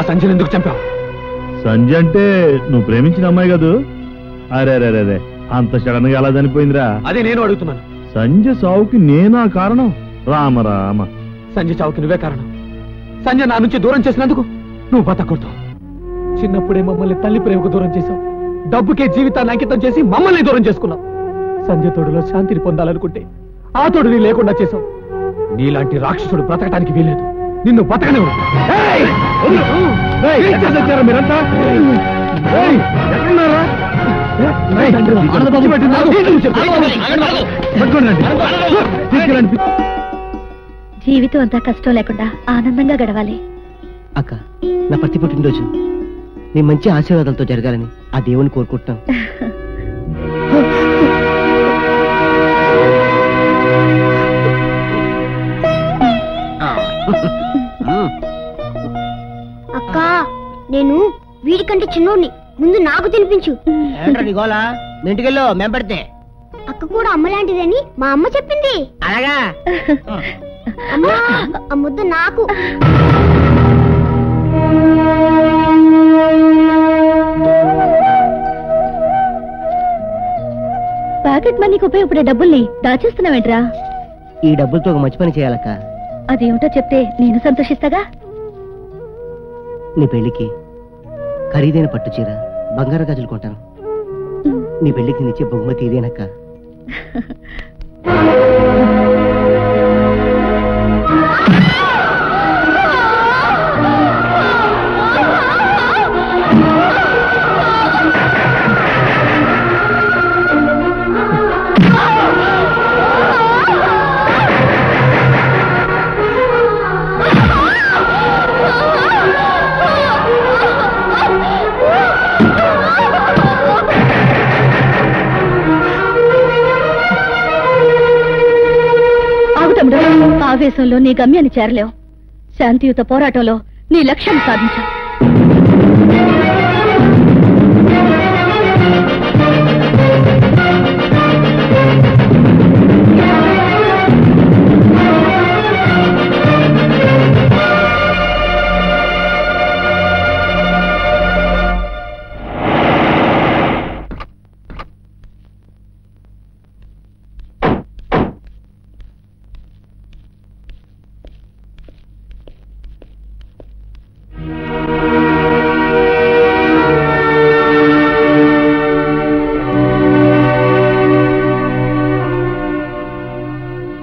సంజయ్ ఎందుకు చంపావు? సంజయ్ అంటే నువ్వు ప్రేమించిన అమ్మాయి కదూ. అరే అరే అరే అంత సడన్గా ఎలా చనిపోయిందిరా? అదే నేను అడుగుతున్నాను. సంజయ్ సావుకి నేనా కారణం? రామ రామ. సంజయ్ చావుకి నువ్వే కారణం. సంజయ్ నా నుంచి దూరం చేసినందుకు నువ్వు బతకూడదు. చిన్నప్పుడే మమ్మల్ని తల్లి ప్రేమకు దూరం చేశావు. డబ్బుకే జీవితాన్ని అంకితం చేసి మమ్మల్ని దూరం చేసుకున్నావు. సంజయ్ తోడులో శాంతిని పొందాలనుకుంటే ఆ తోడుని లేకుండా చేశావు. నీలాంటి రాక్షసుడు బ్రతకడానికి వీలేదు నిన్ను బతకనే మీరంతా? ఎక్కడున్నారా? జీవితం అంతా కష్టం లేకుండా ఆనందంగా గడవాలి. అక్క నా ప్రతి పుట్టినరోజు. నీ మంచి ఆశీర్వాదాలతో జరగాలని ఆ దేవుని కోరుకుంటున్నాను నేను వీడికంటే చిన్నోడిని. ముందు నాకు తినిపించు. గోలా? ఇంటికెళ్ళు మేము పెడితే. అక్క కూడా అమ్మ లాంటిదని మా అమ్మ చెప్పింది. అలాగా? అమ్మా ఆ ముద్ద నాకు. ప్యాకెట్ మనీకి ఉపయోగపడే డబ్బుల్ని దాచేస్తున్నావేంట్రా? ఈ డబ్బులతో ఒక మంచి పని చేయాలక్క. అదేమిటో చెప్తే నేను సంతోషిస్తాగా? నీ పెళ్ళికి ఖరీదైన పట్టు చీర బంగారు గాజులు కొంటాను నీ పెళ్ళికి నిచ్చే బహుమతి ఇదేనక్క. ఆవేశంలో నీ గమ్యాన్ని చేరలేవు. శాంతియుత పోరాటంలో నీ లక్ష్యాన్ని సాధించావు.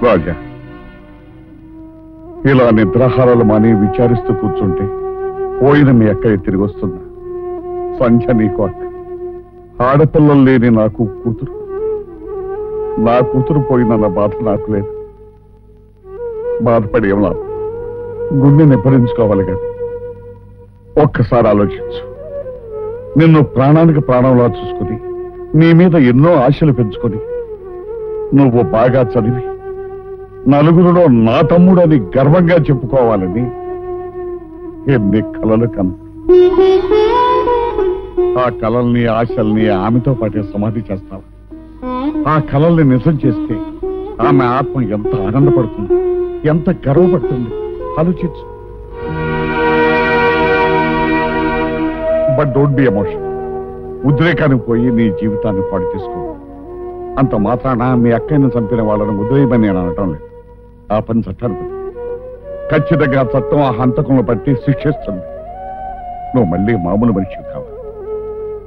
రాజా ఇలా నిద్రాహారాలు మాని విచారిస్తూ కూర్చుంటే పోయిన మీ అక్కయ్య తిరిగి వస్తుందా సంధ్య నీకు అక్క. ఆడపిల్లలు లేని నాకు కూతురు. నా కూతురు పోయినన్న బాధ నాకు లేదు. బాధపడి లాభం? గుండె నిబ్బరించుకోవాలి కదా. ఒక్కసారి ఆలోచించు. నిన్ను ప్రాణానికి ప్రాణంలా చూసుకుని నీ మీద ఎన్నో ఆశలు పెంచుకొని నువ్వు బాగా చదివి నలుగురిలో నా తమ్ముడని గర్వంగా చెప్పుకోవాలని ఎన్ని కలలు కను. ఆ కలల్ని ఆశల్ని ఆమెతో పాటే సమాధి చేస్తావు? ఆ కలల్ని నిజం చేస్తే ఆమె ఆత్మ ఎంత ఆనందపడుతుంది ఎంత గర్వపడుతుంది? ఆలోచించు. బట్ డోంట్ బి ఎమోషన్ ఉద్రేకానికి పోయి నీ జీవితాన్ని పాడు చేసుకో. అంత మాత్రాన మీ అక్కని చంపిన వాళ్ళని ఉద్రేయమని నేను అనటం లేదు. ఆ పని చట్టానికి ఖచ్చితంగా చట్టం ఆ హంతకంలో పట్టి శిక్షిస్తుంది. నువ్వు మళ్ళీ మామూలు మనిషి కావాలి.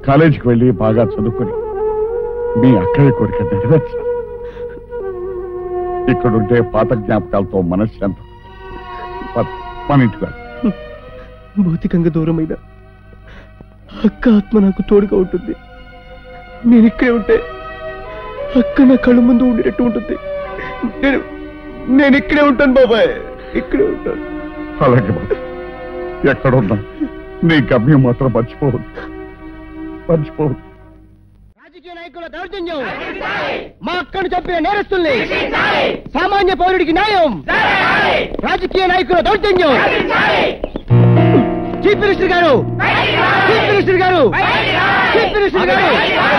కాలేజీకి వెళ్ళి బాగా చదువుకొని మీ అక్కయ్య కోరిక నెరవేర్చాలి. ఇక్కడుంటే పాత జ్ఞాపకాలతో మనశ్శాంతం పద, మన ఇంటికి భౌతికంగా దూరమైన అక్క ఆత్మ నాకు తోడుగా ఉంటుంది. నేను ఇక్కడే ఉంటే అక్క నా కళ్ళు ముందు ఉండేటట్టు ఉంటుంది. నేను నేను ఇక్కడే ఉంటాను బాబాయ్. ఇక్కడే ఉంటాను. అలాగే బాబు ఎక్కడున్నా నీ గమ్యం మాత్రం మర్చిపోవద్దు. మర్చిపోవద్దు. రాజకీయ నాయకుల దౌర్జన్యం. మా అక్కను చంపిన నేరస్తుల్ని. సామాన్య పౌరుడికి న్యాయం. రాజకీయ నాయకుల దౌర్జన్యం. చీఫ్ మినిస్టర్ గారు. చీఫ్ మినిస్టర్ గారు. చీఫ్ మినిస్టర్ గారు.